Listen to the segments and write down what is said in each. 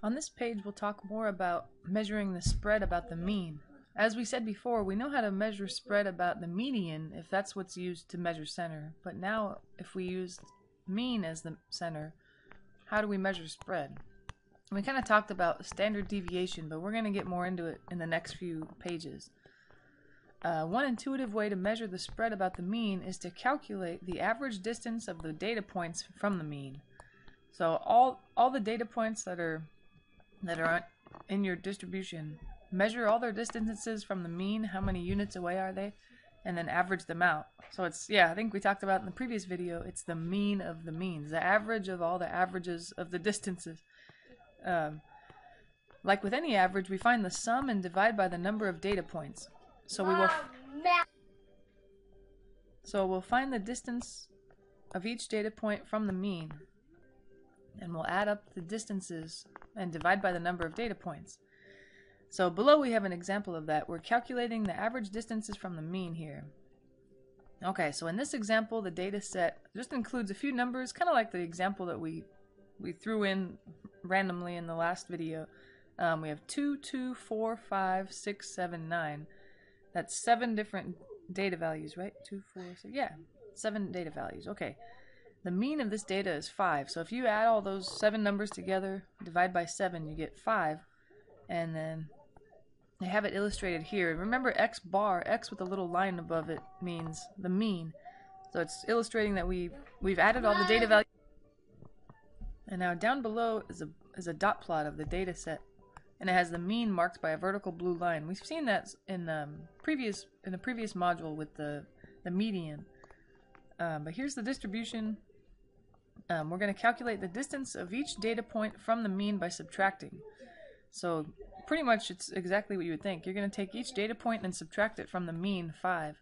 On this page, we'll talk more about measuring the spread about the mean. As we said before, we know how to measure spread about the median if that's what's used to measure center. But now, if we use mean as the center, how do we measure spread? We kind of talked about standard deviation, but we're going to get more into it in the next few pages. Uh, one intuitive way to measure the spread about the mean is to calculate the average distance of the data points from the mean. So all all the data points that are that are in your distribution, measure all their distances from the mean, how many units away are they, and then average them out. So it's, yeah, I think we talked about in the previous video, it's the mean of the means, the average of all the averages of the distances. Um, like with any average, we find the sum and divide by the number of data points. So we will, so we'll find the distance of each data point from the mean, and we'll add up the distances and divide by the number of data points. So below we have an example of that. We're calculating the average distances from the mean here. Okay, so in this example, the data set just includes a few numbers, kind of like the example that we we threw in randomly in the last video. Um, we have 2, 2, 4, 5, 6, 7, 9. That's seven different data values, right? 2, 4, 6, yeah, seven data values. Okay. The mean of this data is 5. So if you add all those seven numbers together, divide by 7, you get 5. And then I have it illustrated here. Remember x bar, x with a little line above it means the mean. So it's illustrating that we we've added all the data values. And now down below is a is a dot plot of the data set. And it has the mean marked by a vertical blue line. We've seen that in um, previous in the previous module with the the median. Um, but here's the distribution um, we're going to calculate the distance of each data point from the mean by subtracting. So pretty much it's exactly what you would think. You're going to take each data point and subtract it from the mean, 5.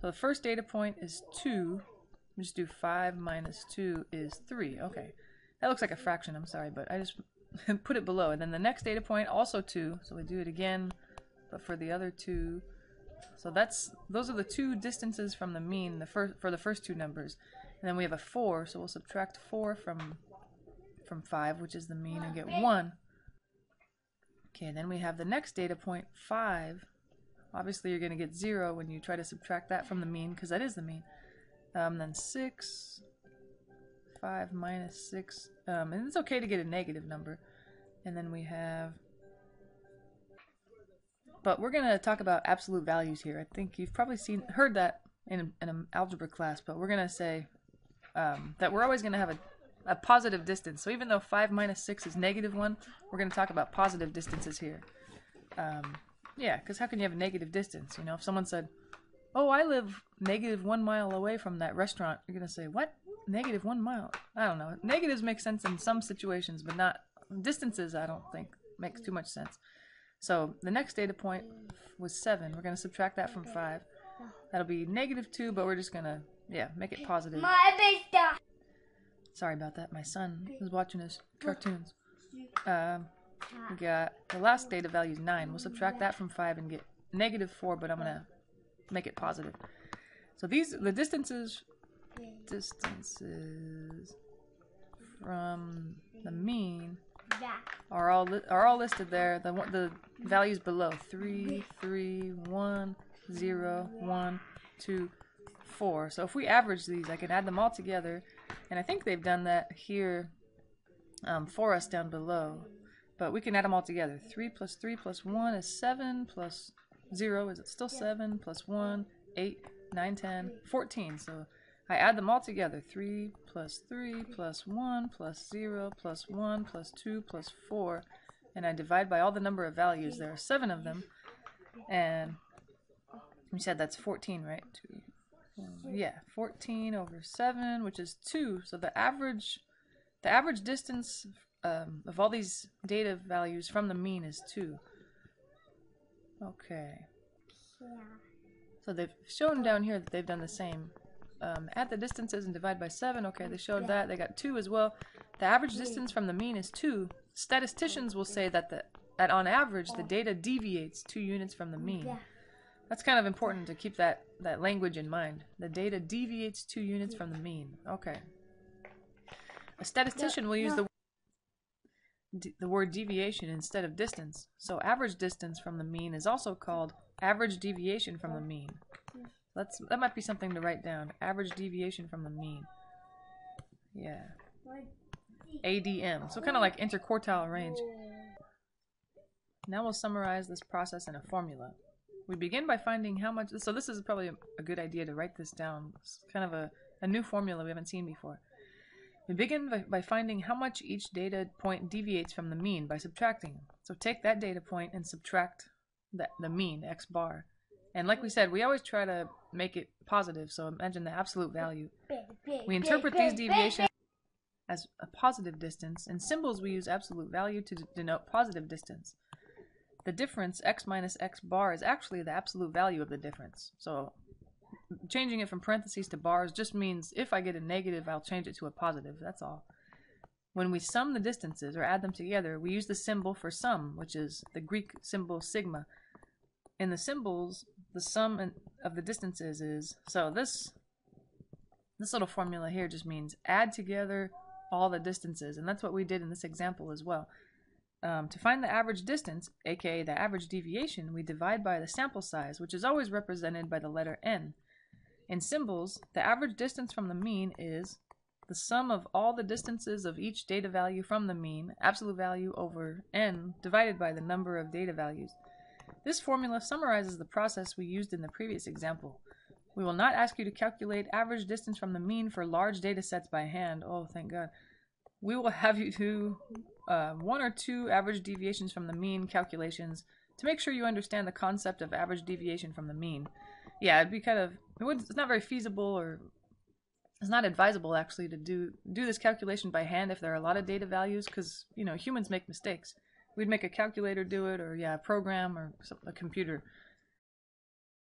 So the first data point is 2. Just do 5 minus 2 is 3. Okay. That looks like a fraction, I'm sorry, but I just put it below. And then the next data point, also 2. So we do it again, but for the other 2. So that's those are the two distances from the mean the first for the first two numbers. And then we have a 4, so we'll subtract 4 from from 5, which is the mean, and get 1. Okay, then we have the next data point, 5. Obviously, you're going to get 0 when you try to subtract that from the mean, because that is the mean. Um, then 6, 5 minus 6. Um, and it's okay to get a negative number. And then we have... But we're going to talk about absolute values here. I think you've probably seen heard that in, in an algebra class, but we're going to say um, that we're always going to have a, a positive distance. So even though 5 minus 6 is negative 1, we're going to talk about positive distances here. Um, yeah, because how can you have a negative distance? You know, if someone said, oh, I live negative 1 mile away from that restaurant, you're going to say, what? Negative 1 mile? I don't know. Negatives make sense in some situations, but not distances, I don't think, makes too much sense. So the next data point was 7. We're going to subtract that from 5. That'll be negative 2, but we're just going to yeah, make it positive. Sorry about that. My son is watching his cartoons. Um, we got the last data value is 9. We'll subtract that from 5 and get negative 4, but I'm going to make it positive. So these, the distances, distances from the mean are all are all listed there. The the values below 3, 3, 1, 0, 1, 2, 4. So if we average these, I can add them all together. And I think they've done that here um, for us down below. But we can add them all together. 3 plus 3 plus 1 is 7 plus 0 is it still 7 plus 1, 8, 9, 10, 14. So I add them all together. 3 plus 3 plus 1 plus 0 plus 1 plus 2 plus 4. And I divide by all the number of values. There are 7 of them. And we said that's 14, right? 2, yeah, 14 over 7, which is 2. So the average the average distance um, of all these data values from the mean is 2. Okay. Yeah. So they've shown down here that they've done the same. Um, add the distances and divide by 7. Okay, they showed that. They got 2 as well. The average distance from the mean is 2. Statisticians will say that, the, that on average the data deviates 2 units from the mean. That's kind of important to keep that, that language in mind. The data deviates two units from the mean. Okay. A statistician will use the the word deviation instead of distance. So average distance from the mean is also called average deviation from the mean. That's that might be something to write down. Average deviation from the mean. Yeah. ADM. So kind of like interquartile range. Now we'll summarize this process in a formula. We begin by finding how much, so this is probably a, a good idea to write this down. It's kind of a, a new formula we haven't seen before. We begin by, by finding how much each data point deviates from the mean by subtracting. So take that data point and subtract the, the mean, x bar. And like we said, we always try to make it positive, so imagine the absolute value. We interpret these deviations as a positive distance. In symbols, we use absolute value to denote positive distance. The difference, x minus x bar, is actually the absolute value of the difference. So changing it from parentheses to bars just means if I get a negative, I'll change it to a positive. That's all. When we sum the distances or add them together, we use the symbol for sum, which is the Greek symbol sigma. In the symbols, the sum of the distances is, so this this little formula here just means add together all the distances, and that's what we did in this example as well. Um, to find the average distance, aka the average deviation, we divide by the sample size, which is always represented by the letter n. In symbols, the average distance from the mean is the sum of all the distances of each data value from the mean, absolute value over n, divided by the number of data values. This formula summarizes the process we used in the previous example. We will not ask you to calculate average distance from the mean for large data sets by hand. Oh, thank God. We will have you do uh, one or two average deviations from the mean calculations to make sure you understand the concept of average deviation from the mean. Yeah, it'd be kind of it would, it's not very feasible or it's not advisable actually to do do this calculation by hand if there are a lot of data values because you know humans make mistakes. We'd make a calculator do it or yeah, a program or a computer.